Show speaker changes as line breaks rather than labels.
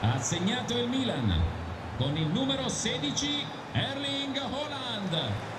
Ha segnato il Milan con il numero 16 Erling Holland.